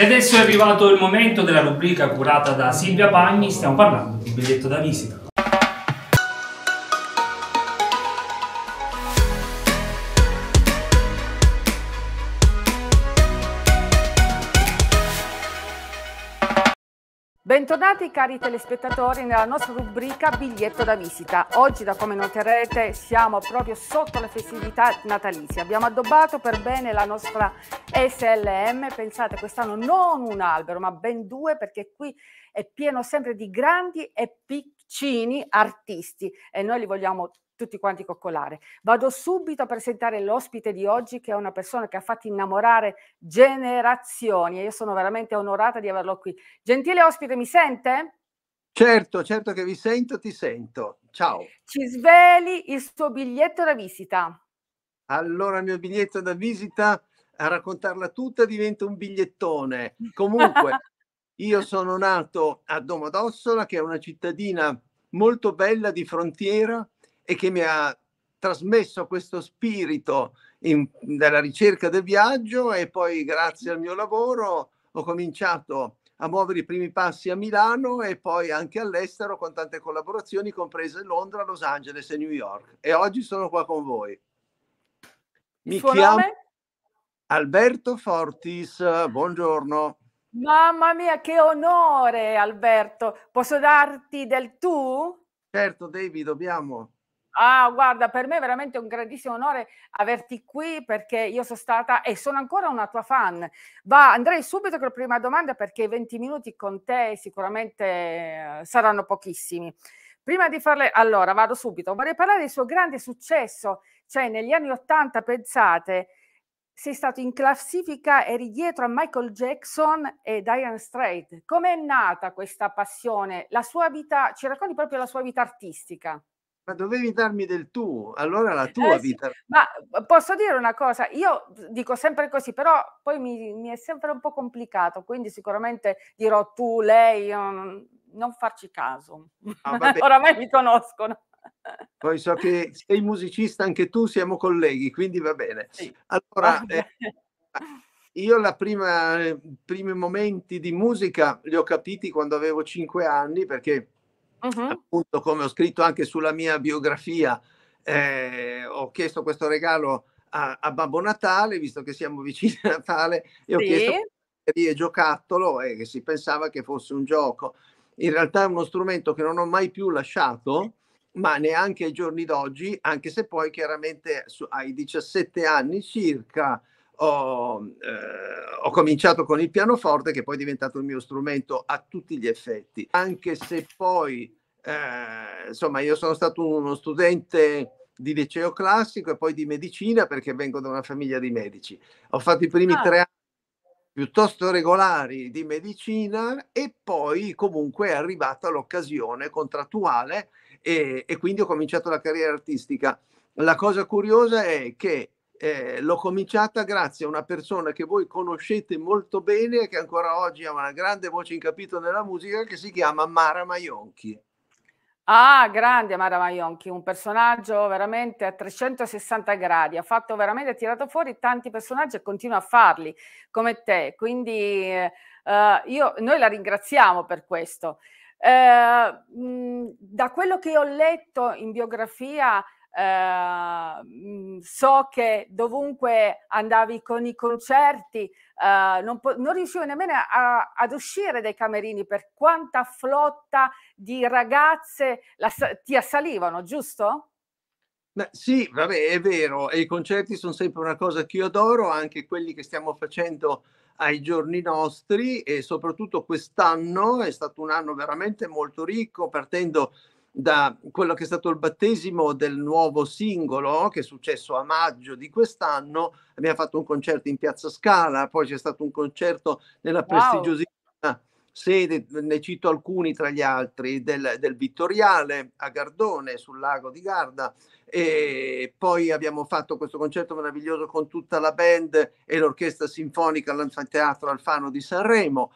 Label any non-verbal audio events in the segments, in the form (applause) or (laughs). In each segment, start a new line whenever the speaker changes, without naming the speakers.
E adesso è arrivato il momento della rubrica curata da Silvia Pagni, stiamo parlando di biglietto da visita.
Bentornati cari telespettatori nella nostra rubrica Biglietto da visita. Oggi, da come noterete, siamo proprio sotto le festività natalizie. Abbiamo addobbato per bene la nostra SLM. Pensate, quest'anno non un albero, ma ben due, perché qui è pieno sempre di grandi e piccini artisti e noi li vogliamo tutti quanti coccolare. Vado subito a presentare l'ospite di oggi che è una persona che ha fatto innamorare generazioni e io sono veramente onorata di averlo qui. Gentile ospite, mi sente?
Certo, certo che vi sento, ti sento. Ciao.
Ci sveli il suo biglietto da visita.
Allora, il mio biglietto da visita, a raccontarla tutta diventa un bigliettone. Comunque, (laughs) io sono nato a Domodossola, che è una cittadina molto bella di frontiera, e che mi ha trasmesso questo spirito in, della ricerca del viaggio e poi grazie al mio lavoro ho cominciato a muovere i primi passi a Milano e poi anche all'estero con tante collaborazioni, comprese Londra, Los Angeles e New York. E oggi sono qua con voi.
Mi chiamo nome?
Alberto Fortis, buongiorno.
Mamma mia, che onore Alberto. Posso darti del tu?
Certo, David, dobbiamo.
Ah, guarda, per me è veramente un grandissimo onore averti qui perché io sono stata e sono ancora una tua fan. Va, andrei subito con la prima domanda perché i 20 minuti con te sicuramente eh, saranno pochissimi. Prima di farle, allora vado subito, vorrei parlare del suo grande successo, cioè negli anni 80, pensate, sei stato in classifica, eri dietro a Michael Jackson e Diane Strait. Com'è nata questa passione? La sua vita, ci racconti proprio la sua vita artistica?
Ma dovevi darmi del tu, allora la tua
Eh sì,
vita.
ma posso dire una cosa? Io dico sempre così, però poi mi mi è sempre un po' complicato, quindi sicuramente dirò tu, lei, non non farci caso.
Ah. (laughs)
Oramai mi conoscono.
Poi so che sei musicista anche tu, siamo colleghi, quindi va bene.
Sì,
Allora,
va
eh,
bene.
io la prima i primi momenti di musica li ho capiti quando avevo 5 anni, perché
Mh-mh.
appunto, come ho scritto anche sulla mia biografia, ehm, ho chiesto questo regalo a a Babbo Natale, visto che siamo (laughs) vicini a Natale, e ho chiesto e giocattolo e che si pensava che fosse un gioco. In realtà è uno strumento che non ho mai più lasciato, ma neanche ai giorni d'oggi, anche se poi chiaramente su ai 17 anni circa ho ehm, ho cominciato con il pianoforte che poi è diventato il mio strumento a tutti gli effetti. Anche se poi, ehm, insomma io sono stato uno studente di liceo classico e poi di medicina perché vengo da una famiglia di medici. Ho fatto i primi
Ah.
3 anni piuttosto regolari di medicina e poi comunque è arrivata l'occasione contrattuale e e quindi ho cominciato la carriera artistica. La cosa curiosa è che, ehm, l'ho cominciata grazie a una persona che voi conoscete molto bene e che ancora oggi ha una grande voce in capitolo nella musica che si chiama Mara Maionchi.
Ah, grande Mara Maionchi, un personaggio veramente a 360 gradi, ha fatto veramente ha tirato fuori tanti personaggi e continua a farli come te. Quindi, ehm, io noi la ringraziamo per questo. Ehm, mhmm, da quello che ho letto in biografia, ehm, mhmm, so che dovunque andavi con i concerti, ehm, non po non riuscivi nemmeno a ad uscire dai camerini per quanta flotta di ragazze l'assa ti assalivano, giusto?
Beh, sì, vabbè, è vero, e i concerti son sempre una cosa che io adoro, anche quelli che stiamo facendo ai giorni nostri e soprattutto quest'anno è stato un anno veramente molto ricco, partendo da quello che è stato il battesimo del nuovo singolo, che è successo a maggio di quest'anno. Abbiamo fatto un concerto in Piazza Scala, poi c'è stato un concerto nella
Wow.
prestigiosissima sede, ne cito alcuni tra gli altri, del del Vittoriale a Gardone, sul lago di Garda, e poi abbiamo fatto questo concerto meraviglioso con tutta la band e l'orchestra sinfonica all'Anfiteatro Alfano di Sanremo.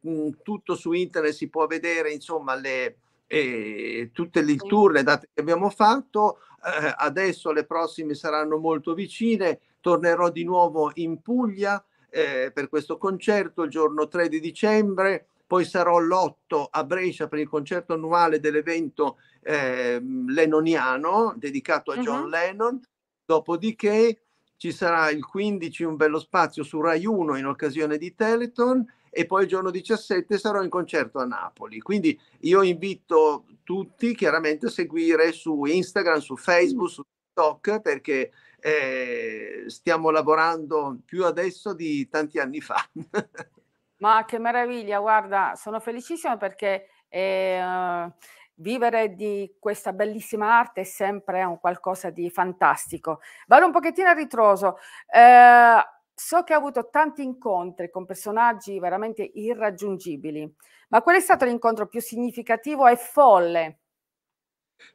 Mhmm, tutto su internet si può vedere insomma le ehm, tutte le tour, le date che abbiamo fatto. Ehm, adesso le prossime saranno molto vicine, tornerò di nuovo in Puglia, eh, per questo concerto il giorno 3 di dicembre, poi sarò l'8 a Brescia per il concerto annuale dell'evento eh, lennoniano dedicato a John uh-huh. Lennon, dopodiché ci sarà il 15 un bello spazio su Rai 1 in occasione di Teleton e poi il giorno 17 sarò in concerto a Napoli. Quindi io invito tutti chiaramente a seguire su Instagram, su Facebook, su TikTok perché eh, stiamo lavorando più adesso di tanti anni fa. (laughs)
Ma che meraviglia, guarda, sono felicissima perché eh, vivere di questa bellissima arte è sempre un qualcosa di fantastico. Vado un pochettino a ritroso. Eh, so che ha avuto tanti incontri con personaggi veramente irraggiungibili, ma qual è stato l'incontro più significativo e folle?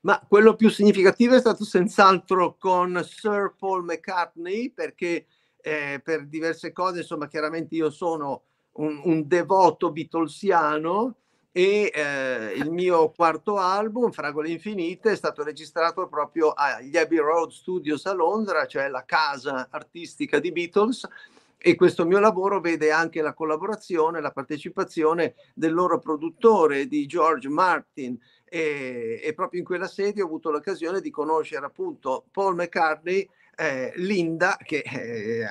Ma quello più significativo è stato senz'altro con Sir Paul McCartney, perché eh, per diverse cose, insomma, chiaramente io sono un, un devoto beatlesiano e eh, il mio quarto album, Fragole Infinite, è stato registrato proprio agli Abbey Road Studios a Londra, cioè la casa artistica di Beatles, e questo mio lavoro vede anche la collaborazione, la partecipazione del loro produttore, di George Martin, e, e proprio in quella sede ho avuto l'occasione di conoscere appunto Paul McCartney, eh, Linda, che eh,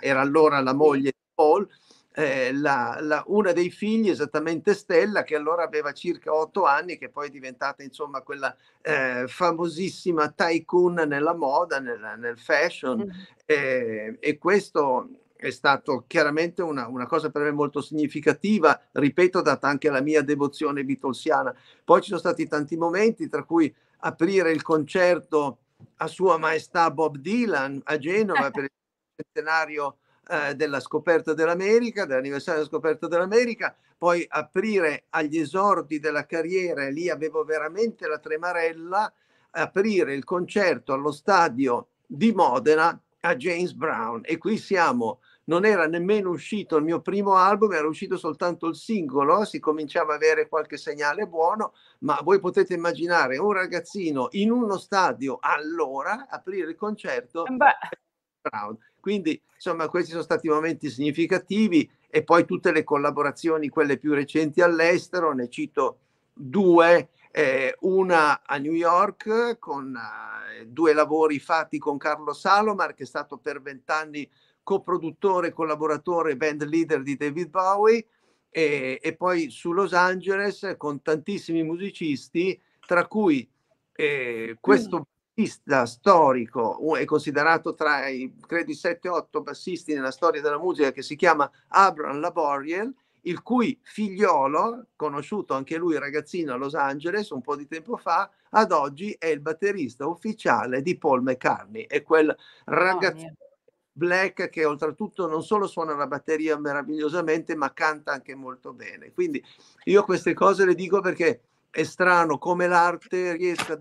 era allora la moglie di Paul, eh, la, la, una dei figli, esattamente Stella, che allora aveva circa otto anni, che poi è diventata insomma quella eh, famosissima tycoon nella moda, nel, nel fashion. Mm. Eh, e questo è stato chiaramente una, una, cosa per me molto significativa, ripeto, data anche la mia devozione beatlesiana. Poi ci sono stati tanti momenti, tra cui aprire il concerto a Sua Maestà Bob Dylan a Genova per il (laughs) centenario eh, della scoperta dell'America, dell'anniversario della scoperta dell'America, poi aprire agli esordi della carriera, lì avevo veramente la tremarella, aprire il concerto allo stadio di Modena a James Brown e qui siamo non era nemmeno uscito il mio primo album, era uscito soltanto il singolo, si cominciava a avere qualche segnale buono, ma voi potete immaginare un ragazzino in uno stadio allora aprire il concerto. Brown. Quindi, insomma, questi sono stati momenti significativi e poi tutte le collaborazioni, quelle più recenti all'estero, ne cito due, eh, una a New York con eh, due lavori fatti con Carlo Salomar, che è stato per vent'anni coproduttore, collaboratore, band leader di David Bowie, e, e poi su Los Angeles con tantissimi musicisti, tra cui eh, questo bassista storico, è considerato tra i, credo, 7-8 bassisti nella storia della musica, che si chiama Abraham Laboriel, il cui figliolo, conosciuto anche lui ragazzino a Los Angeles un po' di tempo fa, ad oggi è il batterista ufficiale di Paul McCartney, è quel ragazzino oh, Black che oltretutto non solo suona la batteria meravigliosamente, ma canta anche molto bene. Quindi io queste cose le dico perché è strano come l'arte riesca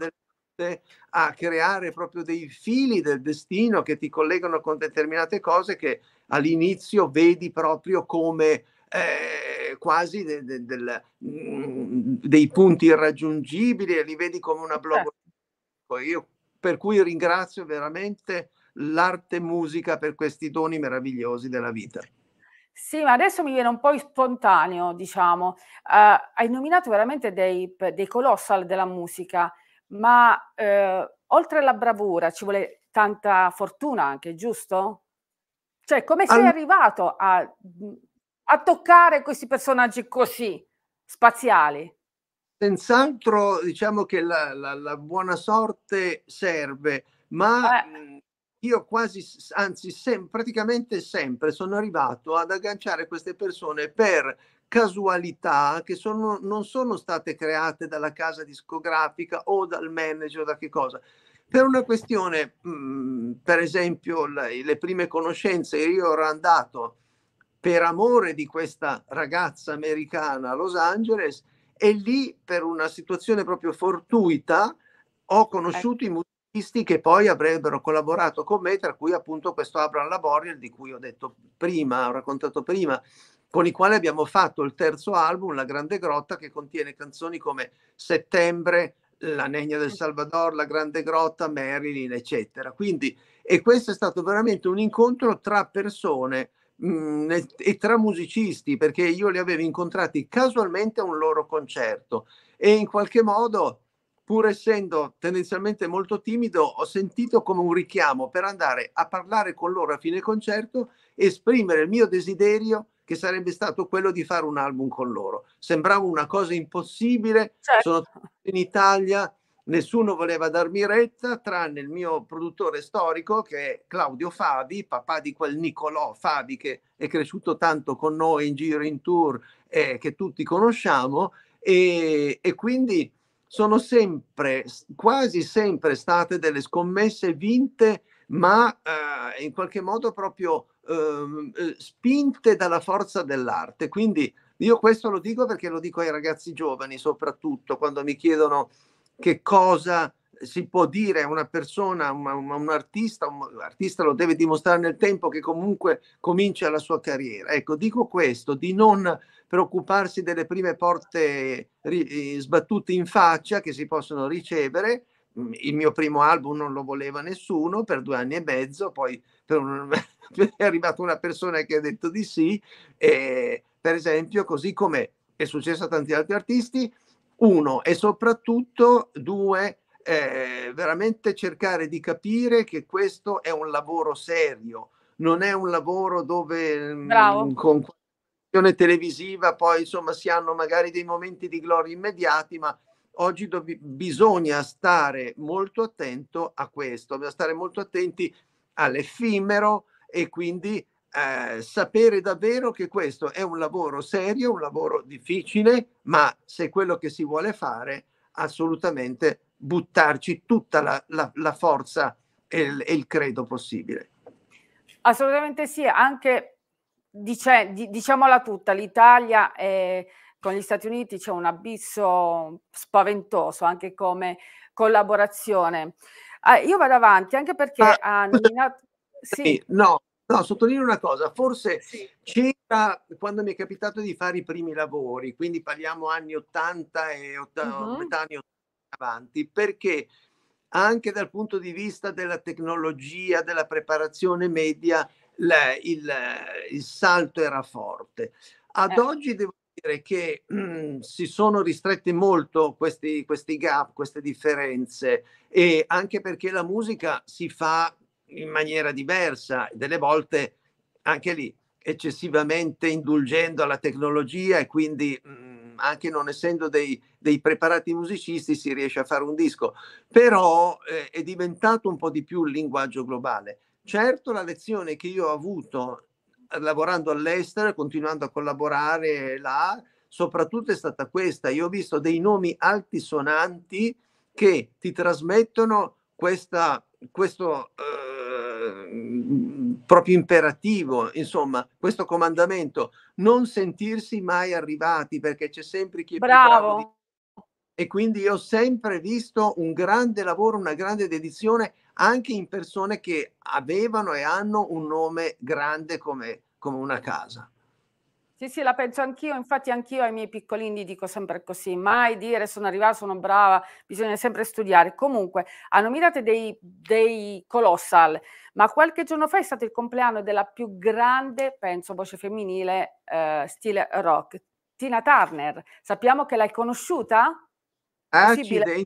a creare proprio dei fili del destino che ti collegano con determinate cose che all'inizio vedi proprio come eh, quasi de, de, de, mm, dei punti irraggiungibili e li vedi come una blog. Certo. Io per cui ringrazio veramente l'arte musica per questi doni meravigliosi della vita.
Sì, ma adesso mi viene un po' spontaneo, diciamo. Uh, hai nominato veramente dei, dei colossal della musica, ma uh, oltre alla bravura ci vuole tanta fortuna anche, giusto? Cioè, come sei All... arrivato a, a toccare questi personaggi così spaziali?
Senz'altro diciamo che la, la, la buona sorte serve, ma eh io quasi, anzi sem- praticamente sempre sono arrivato ad agganciare queste persone per casualità che sono, non sono state create dalla casa discografica o dal manager o da che cosa. Per una questione, mh, mm, per esempio, le, le prime conoscenze, io ero andato per amore di questa ragazza americana a Los Angeles e lì per una situazione proprio fortuita ho conosciuto ecco. i che poi avrebbero collaborato con me, tra cui appunto questo Abraham Laboriel di cui ho detto prima, ho raccontato prima, con i quali abbiamo fatto il terzo album, La Grande Grotta, che contiene canzoni come Settembre, La Negna del Salvador, La Grande Grotta, Marilyn, eccetera. Quindi, e questo è stato veramente un incontro tra persone mh, mm, e tra musicisti, perché io li avevo incontrati casualmente a un loro concerto e in qualche modo, pur essendo tendenzialmente molto timido, ho sentito come un richiamo per andare a parlare con loro a fine concerto, esprimere il mio desiderio che sarebbe stato quello di fare un album con loro. Sembrava una cosa impossibile, certo. sono in Italia, nessuno voleva darmi retta tranne il mio produttore storico che è Claudio Fabi, papà di quel Nicolò Fabi che è cresciuto tanto con noi in giro in tour e che tutti conosciamo e, e quindi sono sempre, quasi sempre state delle scommesse vinte ma eh, in qualche modo proprio eh, spinte dalla forza dell'arte. Quindi io questo lo dico perché lo dico ai ragazzi giovani soprattutto quando mi chiedono che cosa si può dire a una persona, un, un artista, un artista lo deve dimostrare nel tempo che comunque comincia la sua carriera. Ecco, dico questo, di non preoccuparsi delle prime porte ri, sbattute in faccia che si possono ricevere. Il mio primo album non lo voleva nessuno per due anni e mezzo, poi un, (laughs) è arrivata una persona che ha detto di sì, e, per esempio, così come è successo a tanti altri artisti, uno e soprattutto due eh, veramente cercare di capire che questo è un lavoro serio non è un lavoro dove
mm.
Mh, con televisiva poi insomma si hanno magari dei momenti di gloria immediati ma oggi bisogna stare molto attento a questo bisogna stare molto attenti all'effimero e quindi eh, sapere davvero che questo è un lavoro serio, un lavoro difficile, ma se quello che si vuole fare, assolutamente buttarci tutta la, la, la forza e il, e il, credo possibile.
Assolutamente sì, anche dice, di, diciamola tutta, l'Italia è, con gli Stati Uniti c'è un abisso spaventoso anche come collaborazione. Ah, io vado avanti anche perché ah, ha nominato...
Sì. No, No, sottolineo una cosa, forse sì. c'era quando mi è capitato di fare i primi lavori, quindi parliamo anni 80 e 80, uh-huh. metà anni 80 avanti, perché anche dal punto di vista della tecnologia, della preparazione media, la, il, il, salto era forte. Ad eh. oggi devo dire che mh, mm, si sono ristretti molto questi, questi gap, queste differenze, e anche perché la musica si fa in maniera diversa, delle volte anche lì eccessivamente indulgendo alla tecnologia e quindi mh, mm, anche non essendo dei, dei, preparati musicisti si riesce a fare un disco, però eh, è diventato un po' di più il linguaggio globale. Certo la lezione che io ho avuto lavorando all'estero, continuando a collaborare là, soprattutto è stata questa. Io ho visto dei nomi altisonanti che ti trasmettono questa, questo eh, proprio imperativo, insomma, questo comandamento, non sentirsi mai arrivati perché c'è sempre chi è
bravo. bravo. Di...
E quindi ho sempre visto un grande lavoro, una grande dedizione anche in persone che avevano e hanno un nome grande come, come una casa.
Sì, sì, la penso anch'io, infatti anch'io ai miei piccolini dico sempre così, mai dire sono arrivata, sono brava, bisogna sempre studiare. Comunque, hanno mirato dei, dei colossal, ma qualche giorno fa è stato il compleanno della più grande, penso, voce femminile eh, stile rock, Tina Turner. Sappiamo che l'hai conosciuta?
Accidenti.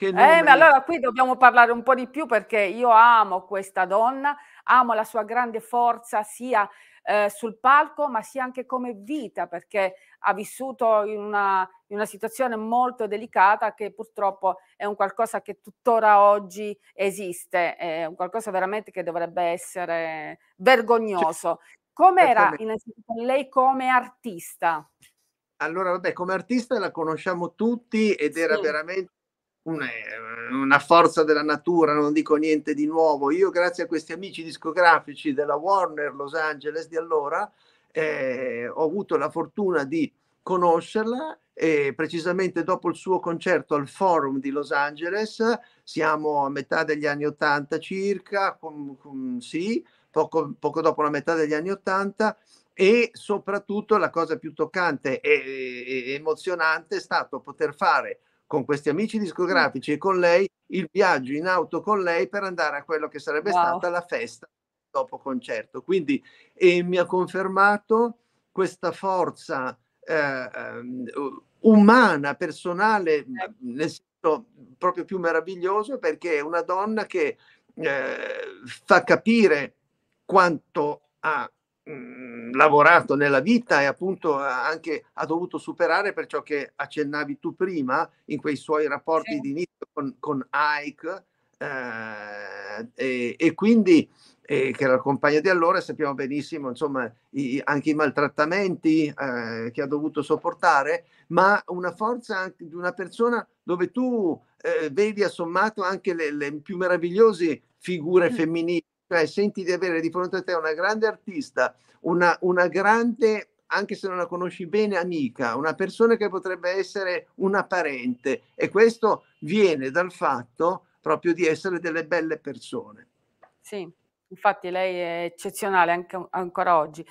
Eh, ma allora qui dobbiamo parlare un po' di più perché io amo questa donna, amo la sua grande forza sia eh, sul palco, ma sia anche come vita, perché ha vissuto in una, in una, situazione molto delicata che purtroppo è un qualcosa che tuttora oggi esiste, è un qualcosa veramente che dovrebbe essere vergognoso. Com'era innanzitutto lei come artista?
Allora, vabbè, come artista la conosciamo tutti ed era sì. veramente una, una, forza della natura, non dico niente di nuovo. Io, grazie a questi amici discografici della Warner Los Angeles di allora, eh, ho avuto la fortuna di conoscerla e precisamente dopo il suo concerto al Forum di Los Angeles, siamo a metà degli anni 80 circa, com, com, sì, poco, poco dopo la metà degli anni 80 e soprattutto la cosa più toccante e, e emozionante è stato poter fare con questi amici discografici e con lei il viaggio in auto con lei per andare a quello che sarebbe wow. stata la festa dopo concerto. Quindi e mi ha confermato questa forza eh, ehm, umana, personale, nel senso proprio più meraviglioso, perché è una donna che eh, fa capire quanto ha mh, lavorato nella vita e appunto anche ha dovuto superare per ciò che accennavi tu prima in quei suoi rapporti sì. di inizio con, con Ike eh, e, e, quindi eh, che era il compagno di allora sappiamo benissimo insomma i, anche i maltrattamenti eh, che ha dovuto sopportare ma una forza anche di una persona dove tu eh, vedi assommato anche le, le più meravigliose figure mm. femminili cioè senti di avere di fronte a te una grande artista, una, una grande anche se non la conosci bene, amica, una persona che potrebbe essere una parente e questo viene dal fatto proprio di essere delle belle persone.
Sì, infatti lei è eccezionale anche ancora oggi.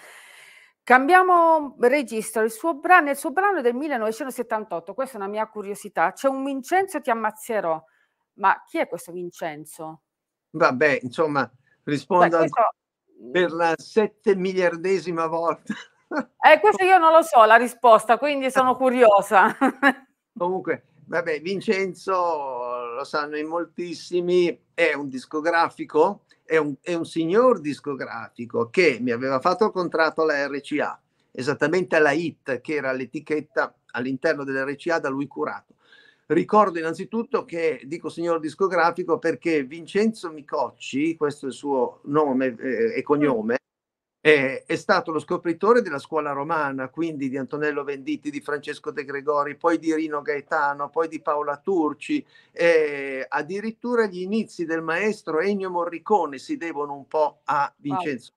Cambiamo registro, il suo brano, il suo brano è del 1978, questa è una mia curiosità, c'è un Vincenzo ti ammazzerò, ma chi è questo Vincenzo?
Vabbè, insomma, rispondo Beh, questo... per la sette miliardesima volta.
Eh, questo io non lo so la risposta, quindi sono (laughs) curiosa.
Comunque, vabbè, Vincenzo lo sanno in moltissimi, è un discografico, è un, è un signor discografico che mi aveva fatto il contratto alla RCA, esattamente alla HIT, che era l'etichetta all'interno dell'RCA da lui curato. Ricordo innanzitutto che dico signor discografico perché Vincenzo Micocci, questo è il suo nome eh, e cognome, eh, è stato lo scopritore della scuola romana, quindi di Antonello Venditti, di Francesco De Gregori, poi di Rino Gaetano, poi di Paola Turci, eh, addirittura gli inizi del maestro Ennio Morricone si devono un po' a Vincenzo.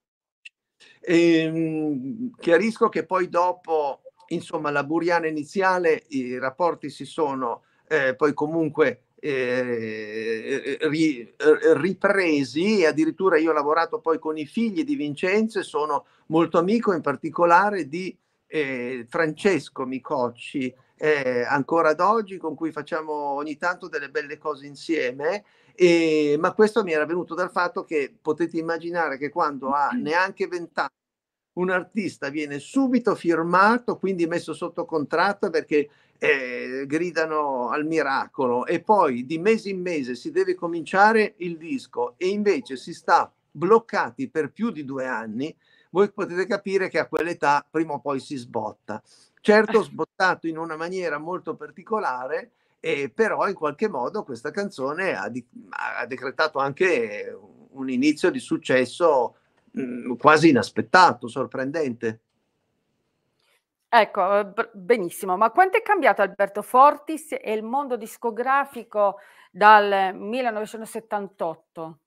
Ehm, chiarisco che poi dopo, insomma, la buriana iniziale, i rapporti si sono eh, poi comunque eh, ri, ripresi e addirittura io ho lavorato poi con i figli di Vincenzo e sono molto amico in particolare di eh, Francesco Micocci eh, ancora ad oggi con cui facciamo ogni tanto delle belle cose insieme. E, ma questo mi era venuto dal fatto che potete immaginare che quando ha neanche vent'anni un artista viene subito firmato, quindi messo sotto contratto perché eh, gridano al miracolo e poi di mese in mese si deve cominciare il disco e invece si sta bloccati per più di due anni, voi potete capire che a quell'età prima o poi si sbotta. Certo (laughs) sbottato in una maniera molto particolare, eh, però in qualche modo questa canzone ha, di- ha decretato anche un inizio di successo mh, quasi inaspettato, sorprendente.
Ecco, eh, benissimo, ma quanto è cambiato Alberto Fortis e il mondo discografico dal 1978?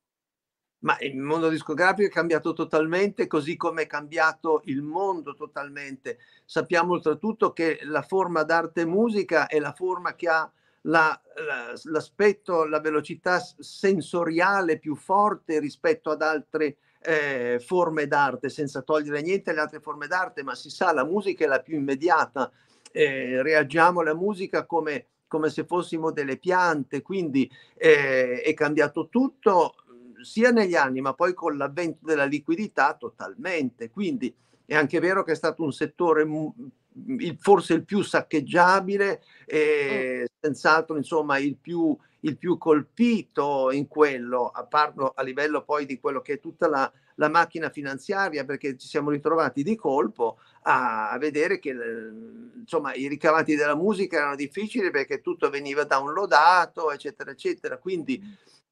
Ma il mondo discografico è cambiato totalmente, così come è cambiato il mondo totalmente. Sappiamo oltretutto che la forma d'arte e musica è la forma che ha la, la, l'aspetto, la velocità sensoriale più forte rispetto ad altre eh, forme d'arte, senza togliere niente alle altre forme d'arte, ma si sa, la musica è la più immediata, eh, reagiamo alla musica come, come, se fossimo delle piante, quindi eh, è cambiato tutto sia negli anni, ma poi con l'avvento della liquidità totalmente. Quindi è anche vero che è stato un settore il, forse il più saccheggiabile, e mm. senz'altro insomma il più il più colpito in quello, a parlo a livello poi di quello che è tutta la, la macchina finanziaria, perché ci siamo ritrovati di colpo a, a vedere che insomma, i ricavati della musica erano difficili perché tutto veniva downloadato, eccetera, eccetera. Quindi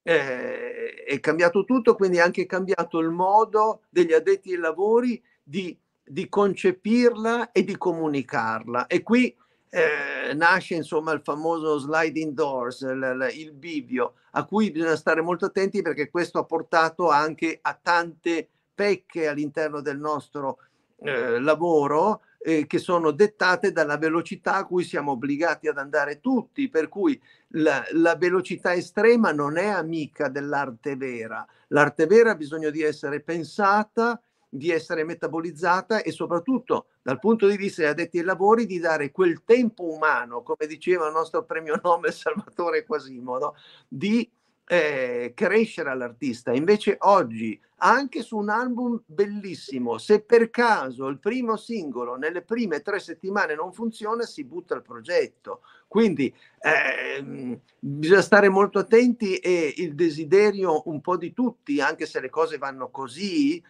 eh, è cambiato tutto, quindi è anche cambiato il modo degli addetti ai lavori di, di concepirla e di comunicarla. E qui eh, nasce insomma il famoso sliding doors, il, il, bivio, a cui bisogna stare molto attenti perché questo ha portato anche a tante pecche all'interno del nostro eh, lavoro eh, che sono dettate dalla velocità a cui siamo obbligati ad andare tutti, per cui la, la velocità estrema non è amica dell'arte vera. L'arte vera ha bisogno di essere pensata, di essere metabolizzata e soprattutto dal punto di vista degli addetti ai lavori di dare quel tempo umano, come diceva il nostro premio Nobel Salvatore Quasimodo, di eh, crescere all'artista. Invece oggi, anche su un album bellissimo, se per caso il primo singolo nelle prime tre settimane non funziona, si butta il progetto. Quindi eh, bisogna stare molto attenti e il desiderio un po' di tutti, anche se le cose vanno così,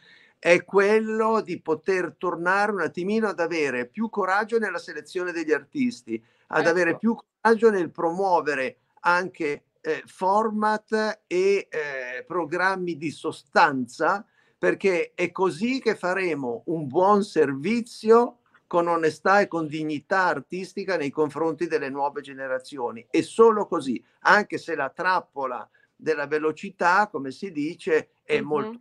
è quello di poter tornare un attimino ad avere più coraggio nella selezione degli artisti, ad ecco. avere più coraggio nel promuovere anche eh, format e eh, programmi di sostanza, perché è così che faremo un buon servizio con onestà e con dignità artistica nei confronti delle nuove generazioni. E solo così, anche se la trappola della velocità, come si dice, è mm-hmm. molto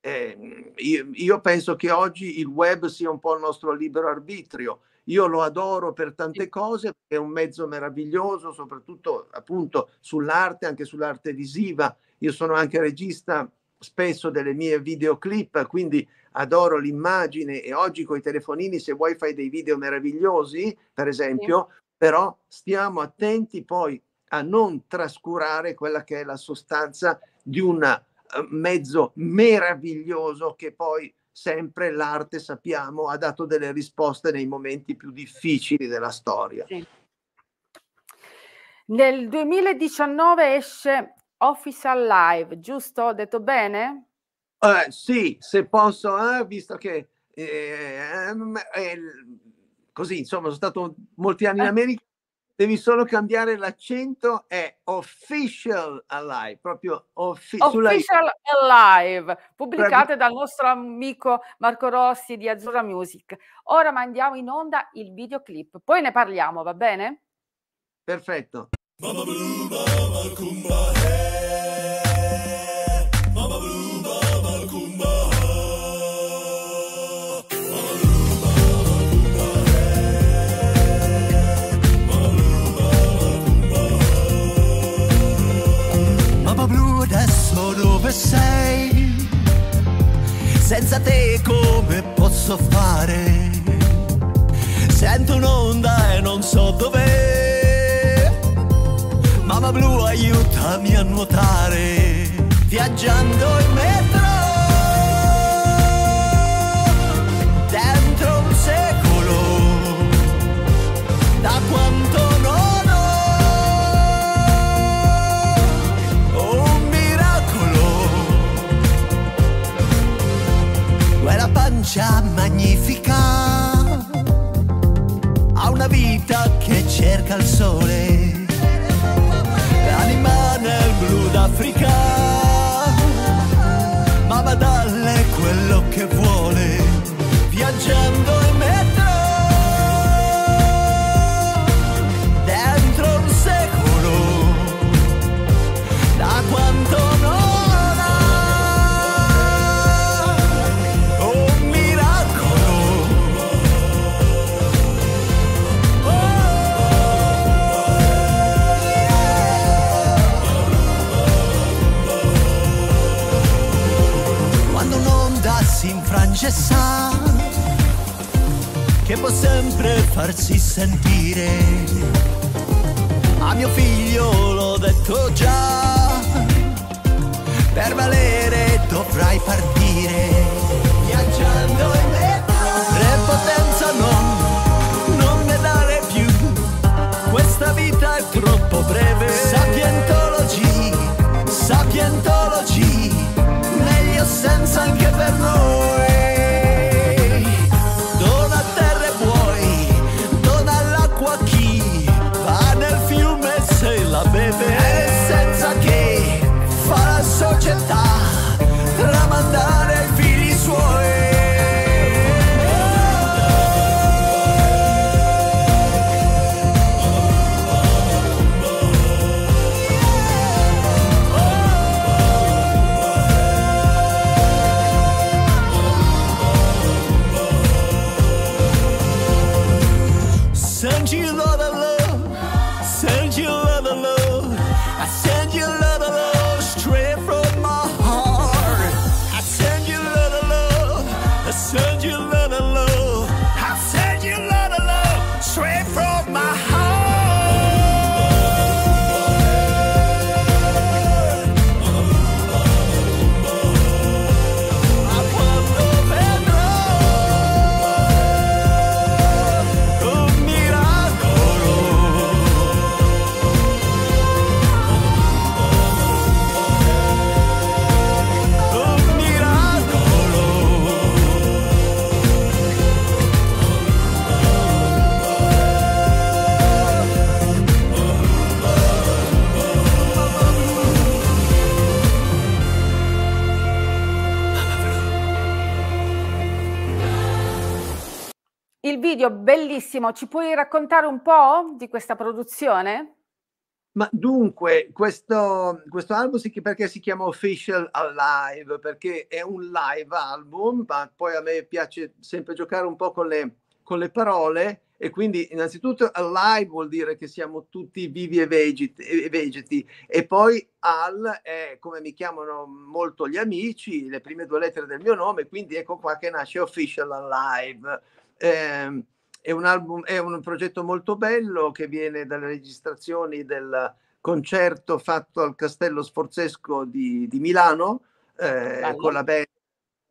eh, io, penso che oggi il web sia un po' il nostro libero arbitrio. Io lo adoro per tante cose, è un mezzo meraviglioso, soprattutto appunto sull'arte, anche sull'arte visiva. Io sono anche regista spesso delle mie videoclip, quindi adoro l'immagine e oggi con i telefonini se vuoi fai dei video meravigliosi, per esempio, sì. però stiamo attenti poi a non trascurare quella che è la sostanza di un eh, mezzo meraviglioso che poi sempre l'arte, sappiamo, ha dato delle risposte nei momenti più difficili della storia. Sì.
Nel 2019 esce Official Live, giusto? Ho detto bene?
Uh, sì, se posso, eh, visto che eh, eh, così, insomma, sono stato molti anni in eh. America, devi solo cambiare l'accento, è Official Alive, proprio
offi- Official Alive, pubblicate dal nostro amico Marco Rossi di Azzurra Music. Ora mandiamo in onda il videoclip, poi ne parliamo, va bene?
Perfetto.
Aiutami a nuotare, viaggiando in metro. Dentro un secolo, da quanto pancia magnifica, ha una vita che cerca il sole, blu d'Africa, ma va dalle quello che vuole,
video bellissimo, ci puoi raccontare un po' di questa produzione?
Ma dunque, questo, questo album si, perché si chiama Official Alive? Perché è un live album, ma poi a me piace sempre giocare un po' con le, con le parole e quindi innanzitutto alive vuol dire che siamo tutti vivi e vegeti, e vegeti e poi al è come mi chiamano molto gli amici, le prime due lettere del mio nome, quindi ecco qua che nasce Official Alive. Eh, è un album, è un progetto molto bello che viene dalle registrazioni del concerto fatto al Castello Sforzesco di, di Milano eh, con la band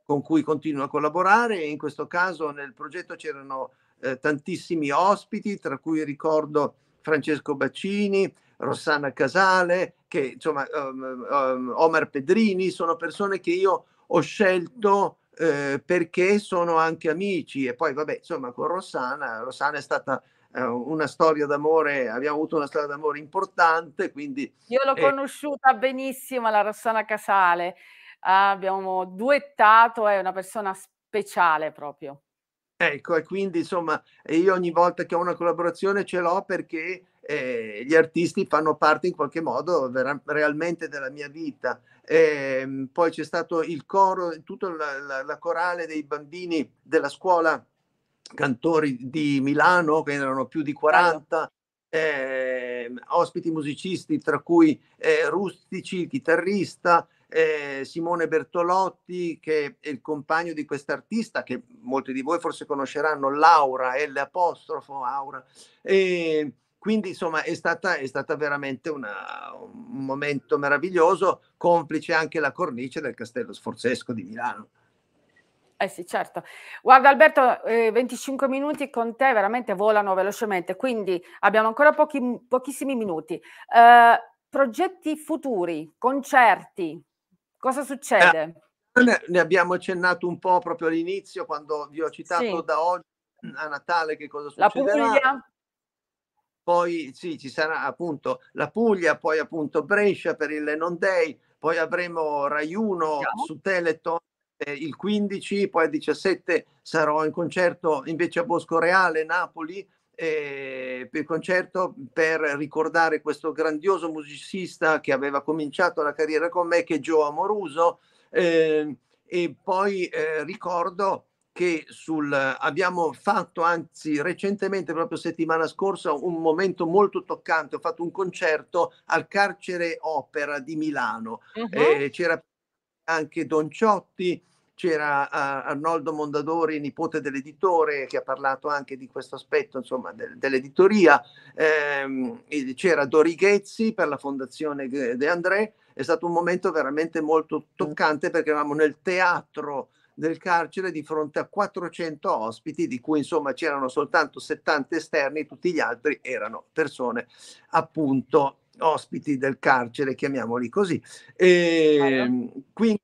con cui continuo a collaborare. In questo caso nel progetto c'erano eh, tantissimi ospiti, tra cui ricordo Francesco Baccini, Rossana Casale, che insomma um, um, Omar Pedrini, sono persone che io ho scelto eh, perché sono anche amici e poi vabbè insomma con Rossana, Rossana è stata eh, una storia d'amore, abbiamo avuto una storia d'amore importante, quindi...
Io l'ho eh, conosciuta benissimo, la Rossana Casale, ah, abbiamo duettato, è una persona speciale proprio.
Ecco, e quindi insomma, io ogni volta che ho una collaborazione ce l'ho perché eh, gli artisti fanno parte in qualche modo vera- realmente della mia vita. E, ehm, poi c'è stato il coro, tutta la, la, la, corale dei bambini della scuola cantori di Milano, che erano più di 40, eh, ospiti musicisti, tra cui eh, Rustici, il chitarrista, eh, Simone Bertolotti, che è il compagno di quest'artista, che molti di voi forse conosceranno, Laura, L apostrofo, Aura. E quindi insomma è stata, è stata veramente una, un momento meraviglioso, complice anche la cornice del Castello Sforzesco di Milano.
Eh sì, certo. Guarda Alberto, eh, 25 minuti con te veramente volano velocemente, quindi abbiamo ancora pochi, pochissimi minuti. Eh, progetti futuri, concerti, cosa succede?
Eh, ne abbiamo accennato un po' proprio all'inizio quando vi ho citato sì. da oggi a Natale che cosa succederà.
La Puglia?
Poi sì, ci sarà appunto la Puglia, poi appunto Brescia per il Non Day, poi avremo Rai 1 su Teleton eh, il 15, poi il 17 sarò in concerto invece a Bosco Reale, Napoli, eh, per concerto per ricordare questo grandioso musicista che aveva cominciato la carriera con me, che è Joe Amoruso, eh, e poi eh, ricordo che sul, abbiamo fatto anzi recentemente, proprio settimana scorsa, un momento molto toccante. Ho fatto un concerto al carcere Opera di Milano. Uh-huh. Eh, c'era anche Don Ciotti, c'era uh, Arnoldo Mondadori, nipote dell'editore, che ha parlato anche di questo aspetto insomma, del, dell'editoria. Eh, c'era Dori Ghezzi per la fondazione De André. È stato un momento veramente molto toccante perché eravamo nel teatro del carcere di fronte a 400 ospiti, di cui insomma c'erano soltanto 70 esterni, tutti gli altri erano persone appunto ospiti del carcere, chiamiamoli così. E, ehm, quindi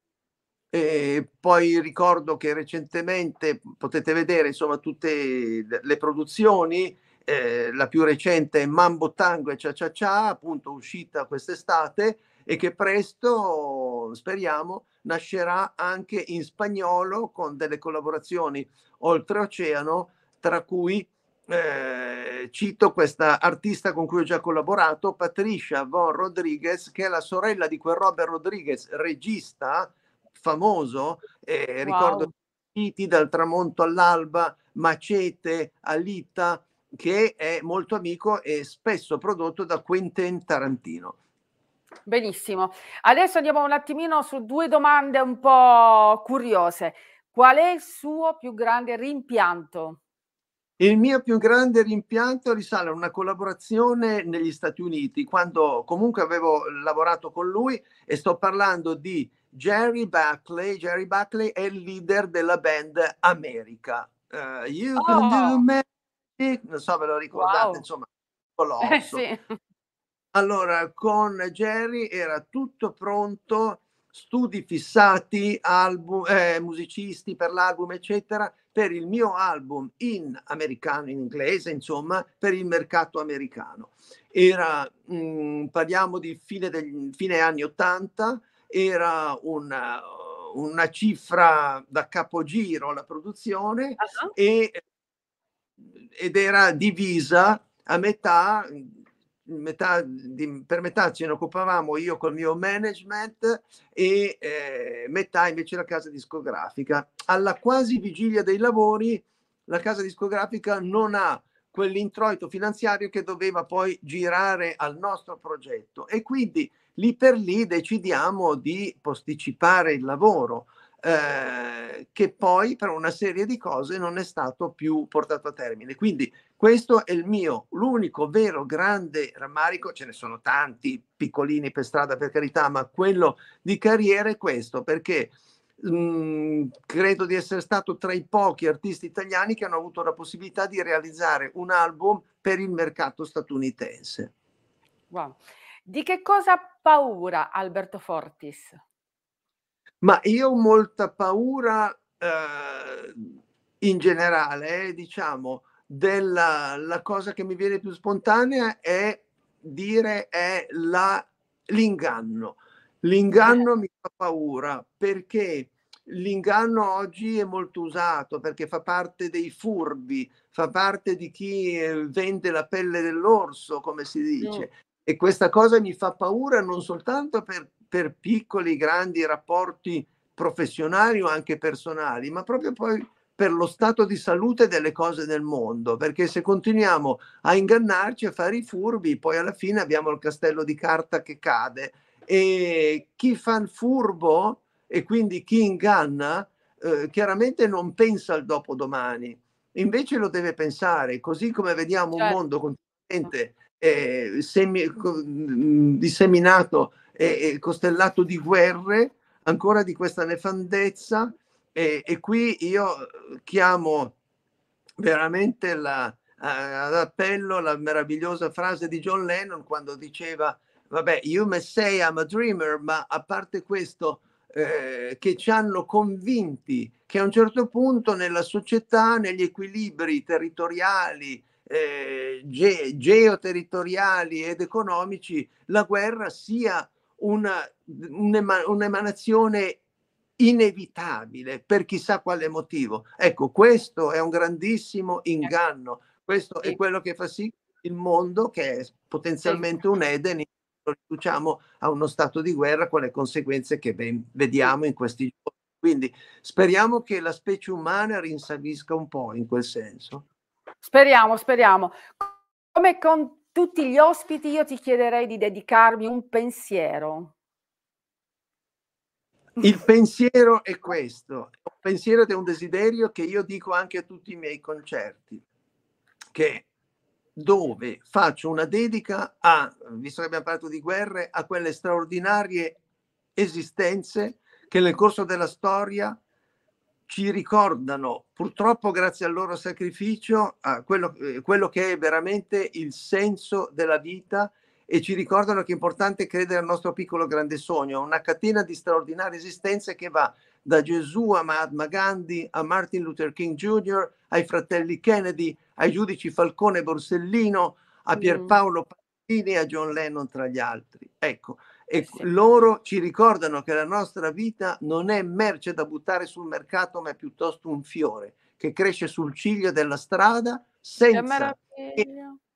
e poi ricordo che recentemente potete vedere insomma tutte le produzioni, eh, la più recente è Mambo Tango e Cia Cia Cia, appunto uscita quest'estate e che presto speriamo nascerà anche in spagnolo con delle collaborazioni oltreoceano, tra cui eh, cito questa artista con cui ho già collaborato, Patricia Von Rodriguez, che è la sorella di quel Robert Rodriguez, regista famoso, eh, wow. ricordo dal tramonto all'alba, Macete, Alita, che è molto amico e spesso prodotto da Quentin Tarantino.
Benissimo. Adesso andiamo un attimino su due domande un po' curiose. Qual è il suo più grande rimpianto?
Il mio più grande rimpianto risale a una collaborazione negli Stati Uniti, quando comunque avevo lavorato con lui e sto parlando di Jerry Buckley. Jerry Buckley è il leader della band America. Uh, you oh. can do oh. magic, non so ve lo ricordate, wow. insomma, colosso. Eh, (laughs) sì. Allora, con Jerry era tutto pronto, studi fissati, album, eh, musicisti per l'album, eccetera, per il mio album in americano, in inglese, insomma, per il mercato americano. Era, mh, mm, parliamo di fine, degli, fine anni 80, era una, una cifra da capogiro la produzione uh-huh. e ed era divisa a metà, metà di, per metà ce ne occupavamo io col mio management e eh, metà invece la casa discografica. Alla quasi vigilia dei lavori la casa discografica non ha quell'introito finanziario che doveva poi girare al nostro progetto e quindi lì per lì decidiamo di posticipare il lavoro eh, che poi per una serie di cose non è stato più portato a termine. Quindi questo è il mio, l'unico vero grande rammarico, ce ne sono tanti piccolini per strada per carità, ma quello di carriera è questo, perché mh, mm, credo di essere stato tra i pochi artisti italiani che hanno avuto la possibilità di realizzare un album per il mercato statunitense.
Wow. Di che cosa ha paura Alberto Fortis?
Ma io ho molta paura eh, in generale, eh, diciamo, della la cosa che mi viene più spontanea è dire è la, l'inganno. L'inganno mi fa paura perché l'inganno oggi è molto usato perché fa parte dei furbi, fa parte di chi eh, vende la pelle dell'orso, come si dice. Mm. E questa cosa mi fa paura non soltanto per per piccoli, grandi rapporti professionali o anche personali, ma proprio poi per lo stato di salute delle cose nel mondo, perché se continuiamo a ingannarci, a fare i furbi, poi alla fine abbiamo il castello di carta che cade e chi fa il furbo e quindi chi inganna eh, chiaramente non pensa al dopodomani, invece lo deve pensare, così come vediamo certo. un mondo continuamente eh, semi, disseminato e, e costellato di guerre, ancora di questa nefandezza e, e qui io chiamo veramente la, ad appello la meravigliosa frase di John Lennon quando diceva vabbè you may say I'm a dreamer ma a parte questo eh, che ci hanno convinti che a un certo punto nella società negli equilibri territoriali eh, ge- geoterritoriali ed economici la guerra sia una, un'ema- un'emanazione inevitabile per chissà quale motivo. Ecco, questo è un grandissimo inganno. Questo è quello che fa sì il mondo, che è potenzialmente un Eden, lo riduciamo a uno stato di guerra con le conseguenze che ben vediamo in questi giorni. Quindi speriamo che la specie umana rinsavisca un po' in quel senso.
Speriamo, speriamo. Come con tutti gli ospiti io ti chiederei di dedicarmi un pensiero.
Il pensiero è questo, un pensiero ed è un desiderio che io dico anche a tutti i miei concerti, che dove faccio una dedica a, visto che abbiamo parlato di guerre, a quelle straordinarie esistenze che nel corso della storia ci ricordano, purtroppo grazie al loro sacrificio, a quello, eh, quello che è veramente il senso della vita e ci ricordano che è importante credere al nostro piccolo grande sogno, una catena di straordinarie esistenze che va da Gesù a Mahatma Gandhi, a Martin Luther King Jr., ai fratelli Kennedy, ai giudici Falcone e Borsellino, a mm. Pierpaolo Pallini e a John Lennon tra gli altri. Ecco, e sì. loro ci ricordano che la nostra vita non è merce da buttare sul mercato, ma è piuttosto un fiore che cresce sul ciglio della strada senza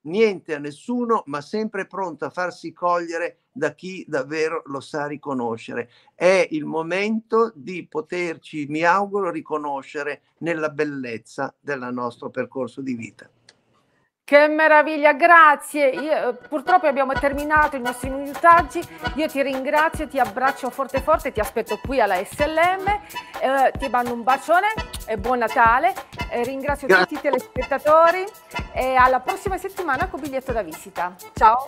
niente a nessuno, ma sempre pronto a farsi cogliere da chi davvero lo sa riconoscere. È il momento di poterci, mi auguro, riconoscere nella bellezza del nostro percorso di vita.
Che meraviglia, grazie. Io, purtroppo abbiamo terminato i nostri minutaggi. Io ti ringrazio, ti abbraccio forte forte, ti aspetto qui alla SLM. Eh, ti mando un bacione e buon Natale. Eh, ringrazio grazie. tutti i telespettatori e alla prossima settimana con biglietto da visita. Ciao.